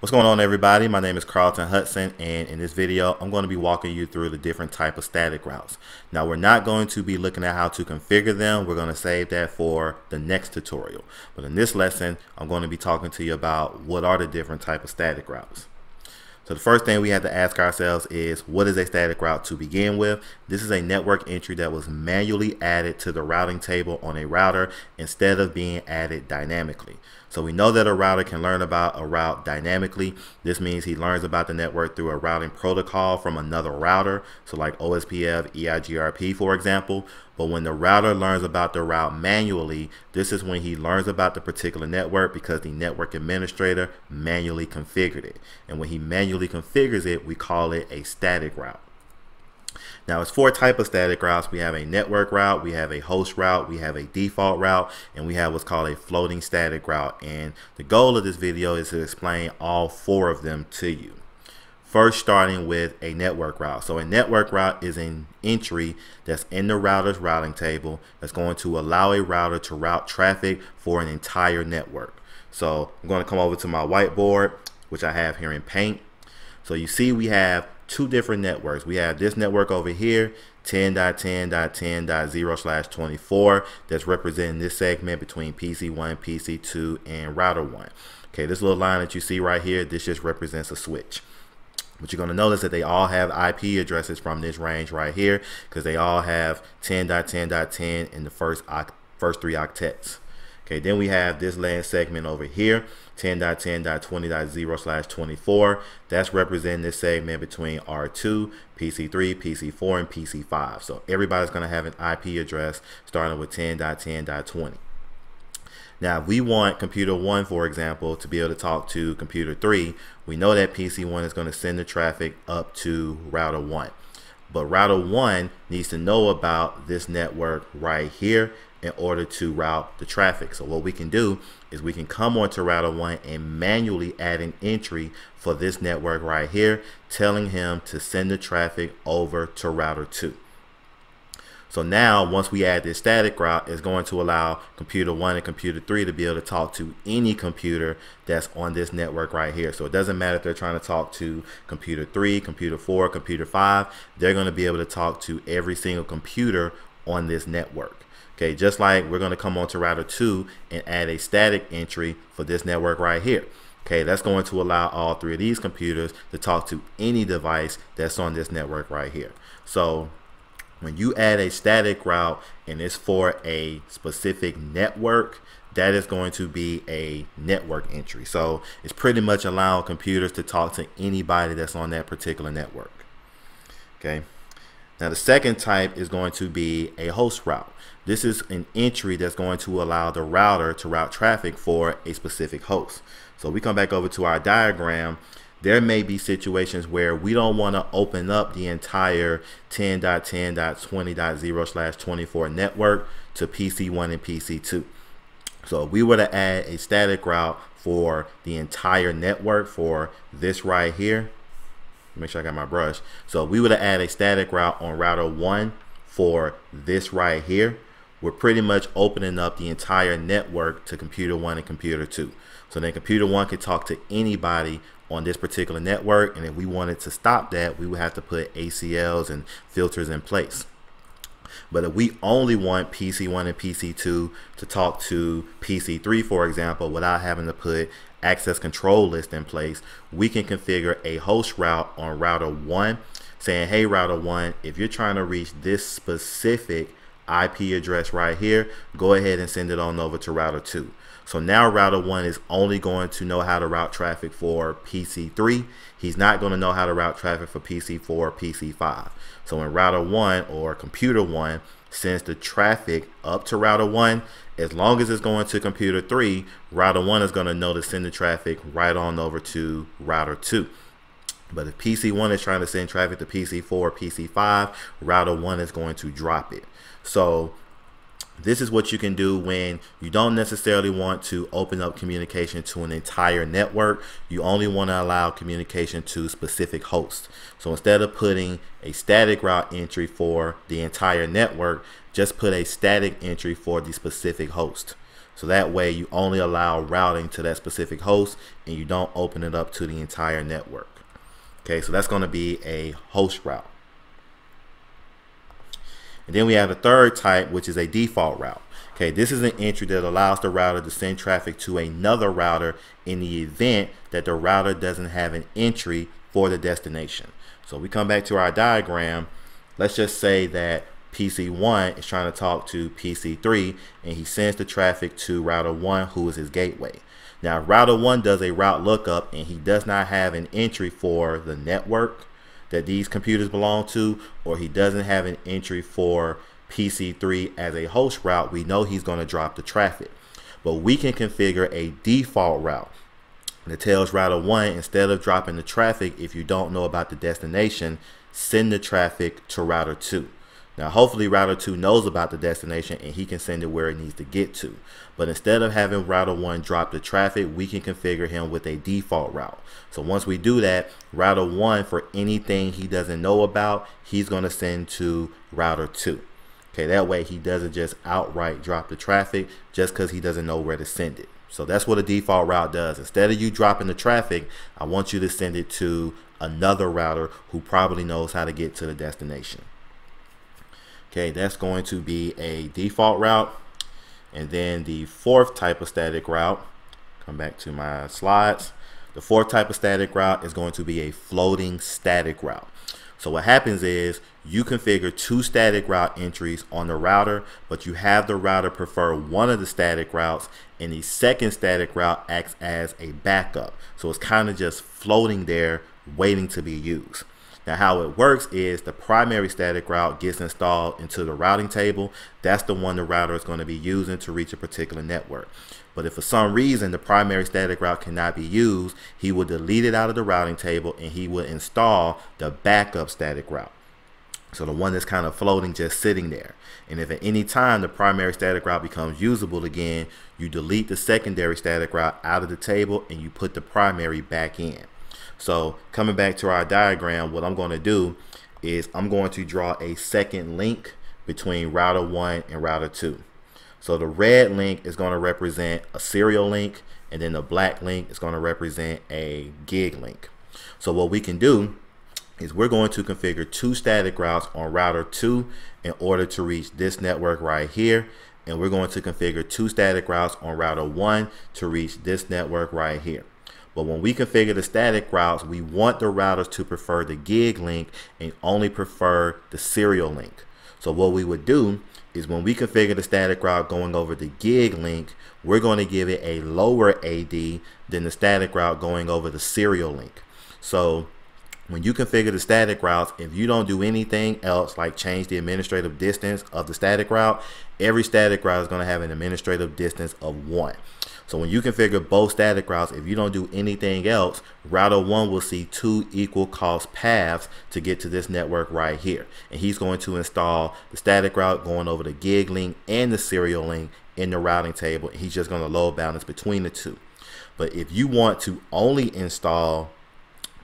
What's going on everybody? My name is Carlton Hudson and in this video I'm going to be walking you through the different type of static routes. Now we're not going to be looking at how to configure them. We're going to save that for the next tutorial. But in this lesson I'm going to be talking to you about what are the different type of static routes. So the first thing we have to ask ourselves is what is a static route to begin with? This is a network entry that was manually added to the routing table on a router instead of being added dynamically. So we know that a router can learn about a route dynamically. This means he learns about the network through a routing protocol from another router. So like OSPF, EIGRP, for example. But when the router learns about the route manually, this is when he learns about the particular network because the network administrator manually configured it. And when he manually configures it, we call it a static route. Now it's four type of static routes. We have a network route, we have a host route, we have a default route, and we have what's called a floating static route. And the goal of this video is to explain all four of them to you. First, starting with a network route. So a network route is an entry that's in the router's routing table that's going to allow a router to route traffic for an entire network. So I'm going to come over to my whiteboard, which I have here in Paint. So you see we have two different networks. We have this network over here, 10.10.10.0 slash 24 that's representing this segment between PC1, PC2, and router 1. Okay, this little line that you see right here, this just represents a switch. But you're going to notice that they all have IP addresses from this range right here because they all have 10.10.10 in the first first three octets. Okay, then we have this LAN segment over here, 10.10.20.0 slash 24. That's representing this segment between R2, PC3, PC4, and PC5. So everybody's going to have an IP address starting with 10.10.20. Now, if we want computer one, for example, to be able to talk to computer three, we know that PC one is going to send the traffic up to router one. But router one needs to know about this network right here in order to route the traffic. So what we can do is we can come onto router one and manually add an entry for this network right here, telling him to send the traffic over to router two. So now once we add this static route, it's going to allow computer one and computer three to be able to talk to any computer that's on this network right here. So it doesn't matter if they're trying to talk to computer three, computer four, computer five, they're going to be able to talk to every single computer on this network. Okay, just like we're going to come on to router 2 and add a static entry for this network right here. Okay, that's going to allow all three of these computers to talk to any device that's on this network right here. So when you add a static route and it's for a specific network, that is going to be a network entry. So it's pretty much allowing computers to talk to anybody that's on that particular network. Okay. Now the second type is going to be a host route. This is an entry that's going to allow the router to route traffic for a specific host. So we come back over to our diagram. There may be situations where we don't want to open up the entire 10.10.20.0 slash 24 network to PC1 and PC2. So if we were to add a static route for the entire network for this right here, make sure I got my brush. So we would have add a static route on router one for this right here. We're pretty much opening up the entire network to computer one and computer two. So then computer one could talk to anybody on this particular network. And if we wanted to stop that, we would have to put ACLs and filters in place. But if we only want PC1 and PC2 to talk to PC3, for example, without having to put access control list in place, we can configure a host route on router 1 saying, hey, router 1, if you're trying to reach this specific IP address right here, go ahead and send it on over to router 2. So now router 1 is only going to know how to route traffic for PC3. He's not going to know how to route traffic for PC4 or PC5. So when router 1 or computer 1 sends the traffic up to router 1, as long as it's going to computer 3, router 1 is going to know to send the traffic right on over to router 2. But if PC1 is trying to send traffic to PC4 or PC5, router 1 is going to drop it. So this is what you can do when you don't necessarily want to open up communication to an entire network. You only want to allow communication to specific hosts. So instead of putting a static route entry for the entire network, just put a static entry for the specific host. So that way you only allow routing to that specific host and you don't open it up to the entire network. Okay, so that's going to be a host route. And then we have a third type, which is a default route. Okay, this is an entry that allows the router to send traffic to another router in the event that the router doesn't have an entry for the destination. So we come back to our diagram. Let's just say that PC1 is trying to talk to PC3 and he sends the traffic to router 1 who is his gateway. Now router 1 does a route lookup and he does not have an entry for the network that these computers belong to, or he doesn't have an entry for PC3 as a host route, we know he's going to drop the traffic. But we can configure a default route that tells router 1 instead of dropping the traffic if you don't know about the destination, send the traffic to router 2. Now, hopefully router 2 knows about the destination and he can send it where it needs to get to. But instead of having router 1 drop the traffic, we can configure him with a default route. So once we do that, router 1, for anything he doesn't know about, he's going to send to router 2. Okay, that way he doesn't just outright drop the traffic just because he doesn't know where to send it. So that's what a default route does. Instead of you dropping the traffic, I want you to send it to another router who probably knows how to get to the destination. Okay, that's going to be a default route. And then the fourth type of static route, come back to my slides. The fourth type of static route is going to be a floating static route. So what happens is you configure two static route entries on the router, but you have the router prefer one of the static routes and the second static route acts as a backup. So it's kind of just floating there waiting to be used. Now how it works is the primary static route gets installed into the routing table. That's the one the router is going to be using to reach a particular network. But if for some reason the primary static route cannot be used, he will delete it out of the routing table and he will install the backup static route. So the one that's kind of floating, just sitting there. And if at any time the primary static route becomes usable again, you delete the secondary static route out of the table and you put the primary back in. So coming back to our diagram, what I'm going to do is I'm going to draw a second link between router 1 and router 2. So the red link is going to represent a serial link and then the black link is going to represent a gig link. So what we can do is we're going to configure two static routes on router 2 in order to reach this network right here and we're going to configure two static routes on router 1 to reach this network right here. But when we configure the static routes, we want the routers to prefer the gig link and only prefer the serial link. So what we would do is when we configure the static route going over the gig link, we're going to give it a lower AD than the static route going over the serial link. So when you configure the static routes, if you don't do anything else like change the administrative distance of the static route, every static route is going to have an administrative distance of one. So when you configure both static routes, if you don't do anything else, router one will see two equal cost paths to get to this network right here. And he's going to install the static route going over the gig link and the serial link in the routing table. And he's just going to load balance between the two. But if you want to only install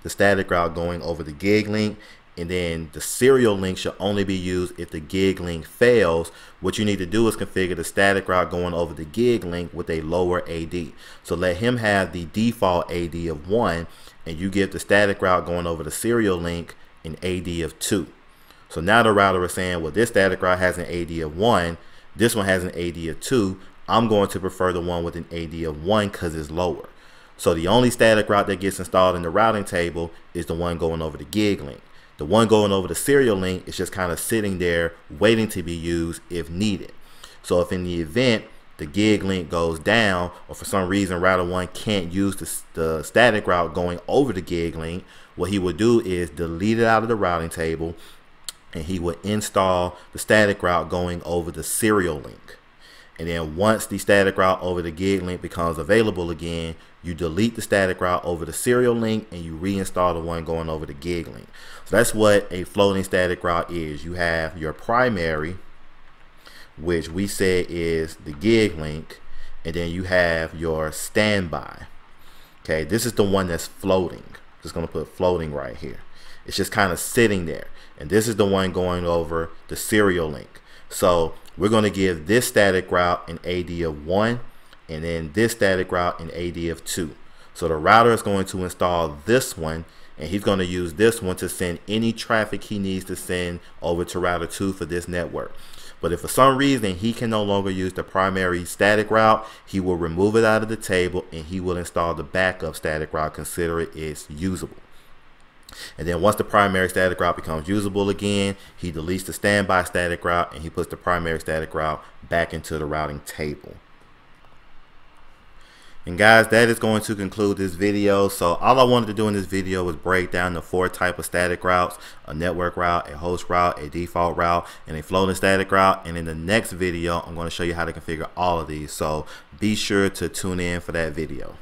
the static route going over the gig link and then the serial link should only be used if the gig link fails. What you need to do is configure the static route going over the gig link with a lower AD. So let him have the default AD of 1 and you give the static route going over the serial link an AD of 2. So now the router is saying, well, this static route has an AD of 1, this one has an AD of 2. I'm going to prefer the one with an AD of 1 because it's lower. So the only static route that gets installed in the routing table is the one going over the gig link. The one going over the serial link is just kind of sitting there waiting to be used if needed. So if in the event the gig link goes down or for some reason router 1 can't use the, the static route going over the gig link, what he would do is delete it out of the routing table and he would install the static route going over the serial link. And then once the static route over the gig link becomes available again, you delete the static route over the serial link and you reinstall the one going over the gig link. So that's what a floating static route is. You have your primary, which we said is the gig link, and then you have your standby. Okay, this is the one that's floating. Just gonna put floating right here. It's just kind of sitting there. And this is the one going over the serial link. So we're gonna give this static route an AD of one, and then this static route an AD of two. So the router is going to install this one and he's going to use this one to send any traffic he needs to send over to router 2 for this network. But if for some reason he can no longer use the primary static route, he will remove it out of the table and he will install the backup static route, consider it is usable. And then once the primary static route becomes usable again, he deletes the standby static route and he puts the primary static route back into the routing table. And guys, that is going to conclude this video. So all I wanted to do in this video was break down the four type of static routes, a network route, a host route, a default route, and a floating static route. And in the next video, I'm going to show you how to configure all of these. So be sure to tune in for that video.